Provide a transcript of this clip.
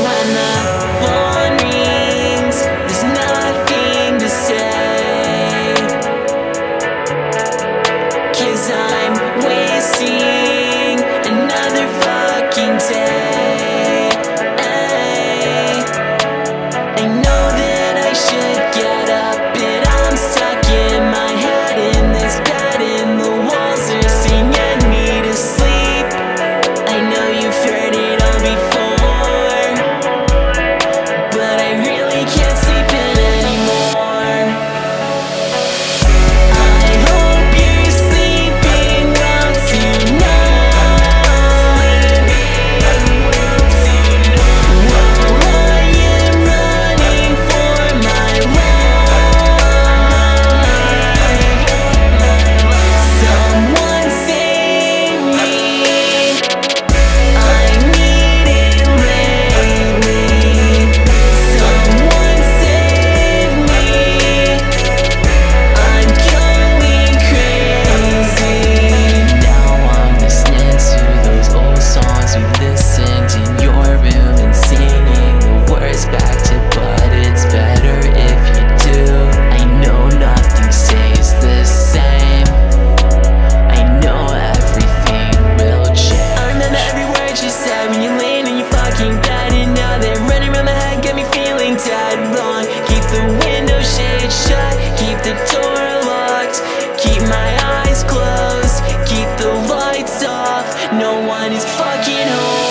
na na one is fucking home